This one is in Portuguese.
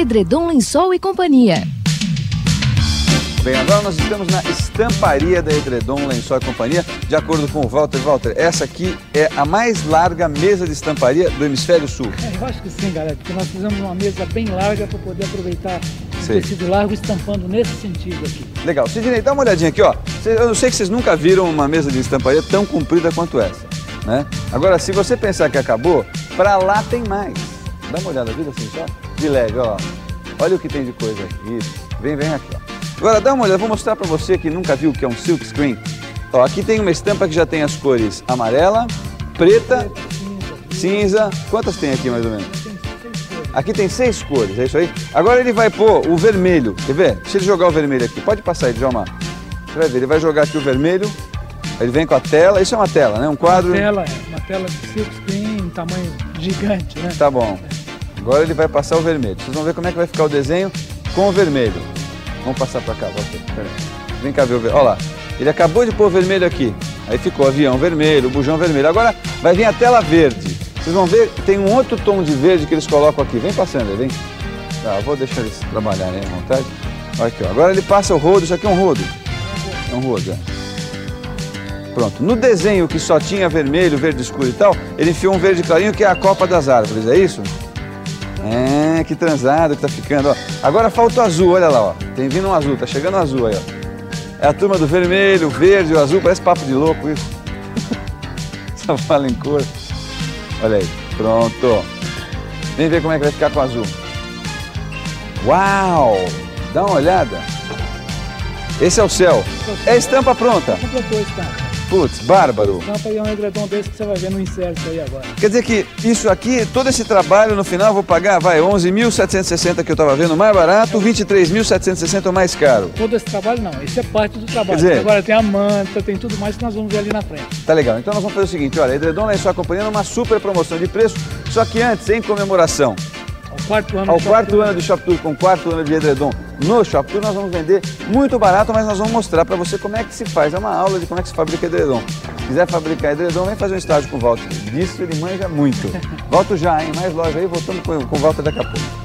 Edredom Lençol e Companhia. Bem, agora nós estamos na estamparia da Edredom Lençol e Companhia, de acordo com o Walter. Walter, essa aqui é a mais larga mesa de estamparia do Hemisfério Sul. É, eu acho que sim, galera, porque nós fizemos uma mesa bem larga para poder aproveitar o Sei. tecido largo estampando nesse sentido aqui. Legal. Sidney, dá uma olhadinha aqui, ó. Eu sei que vocês nunca viram uma mesa de estamparia tão comprida quanto essa, né? Agora, se você pensar que acabou, pra lá tem mais. Dá uma olhada, vira assim só. De leve, ó. Olha o que tem de coisa aqui. Isso. Vem, vem aqui, ó. Agora, dá uma olhada. Vou mostrar pra você que nunca viu o que é um silk screen. Ó, aqui tem uma estampa que já tem as cores amarela, preta, cinza. Quantas tem aqui, mais ou menos? Aqui tem seis cores, é isso aí? Agora ele vai pôr o vermelho, quer ver? Deixa ele jogar o vermelho aqui. Pode passar ele, Djalma. Você vai ver, ele vai jogar aqui o vermelho. Ele vem com a tela, isso é uma tela, né? Um quadro. Uma tela, é, uma tela de silk screen, tamanho gigante, né? Tá bom. Agora ele vai passar o vermelho. Vocês vão ver como é que vai ficar o desenho com o vermelho. Vamos passar pra cá, aí. Vem cá ver o vermelho. Olha lá. Ele acabou de pôr o vermelho aqui. Aí ficou avião vermelho, bujão vermelho. Agora vai vir a tela verde. Vocês vão ver, tem um outro tom de verde que eles colocam aqui. Vem passando vem. Tá, vou deixar eles trabalharem à vontade. Olha aqui, ó. Agora ele passa o rodo. Isso aqui é um rodo. É um rodo, é. Pronto. No desenho que só tinha vermelho, verde escuro e tal, ele enfiou um verde clarinho que é a copa das árvores, é isso? É, que transado que tá ficando, ó. Agora falta o azul, olha lá, ó. Tem vindo um azul, tá chegando um azul aí, ó. É a turma do vermelho, o verde, o azul, parece papo de louco isso. Só fala em cor. Olha aí, pronto. Vem ver como é que vai ficar com o azul. Uau! Dá uma olhada. Esse é o céu. É a estampa pronta. Completou a estampa. Putz, bárbaro. E é um edredom desse que você vai ver no inserto aí agora. Quer dizer que isso aqui, todo esse trabalho, no final vou pagar, vai, 11.760 que eu estava vendo, mais barato, 23.760 o mais caro. Todo esse trabalho não, esse é parte do trabalho. Quer dizer- Agora tem a manta, tem tudo mais que nós vamos ver ali na frente. Tá legal, então nós vamos fazer o seguinte, olha, Edredom Lençol acompanhando uma super promoção de preço, só que antes, em comemoração Ao quarto ano ao de quarto Shop ano de Shop Tour, com o quarto ano de Edredom no Shop Tour, nós vamos vender muito barato, mas nós vamos mostrar para você como é que se faz, é uma aula de como é que se fabrica Edredom. Se quiser fabricar Edredom, vem fazer um estágio com o Walter, disso ele manja muito. Volto já, hein, mais loja aí, voltamos com, com o Walter daqui a pouco.